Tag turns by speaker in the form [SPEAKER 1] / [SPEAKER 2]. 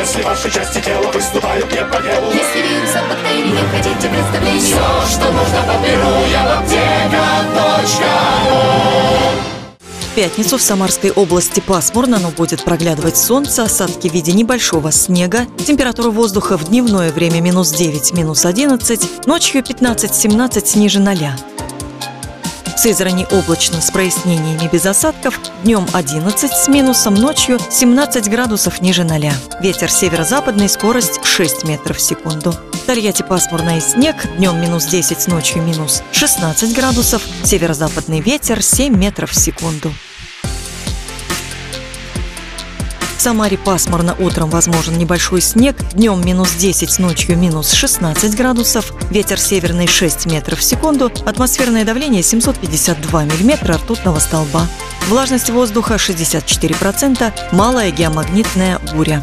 [SPEAKER 1] Если ваши части тела выступают не по делу
[SPEAKER 2] Если вирусов, бактерий не хотите представления
[SPEAKER 1] Все, что нужно, подберу я в аптека.ру
[SPEAKER 3] В пятницу в Самарской области пасмурно, но будет проглядывать солнце, осадки в виде небольшого снега. Температура воздуха в дневное время минус 9, минус 11, ночью 15-17 ниже 0. Сызрани облачно с прояснениями без осадков, днем 11 с минусом, ночью 17 градусов ниже 0. Ветер северо-западный, скорость 6 метров в секунду. В Тольятти пасмурно и снег, днем минус 10, ночью минус 16 градусов, северо-западный ветер 7 метров в секунду. В Самаре пасмурно, утром возможен небольшой снег, днем минус 10, ночью минус 16 градусов, ветер северный 6 метров в секунду, атмосферное давление 752 миллиметра ртутного столба. Влажность воздуха 64%, малая геомагнитная буря.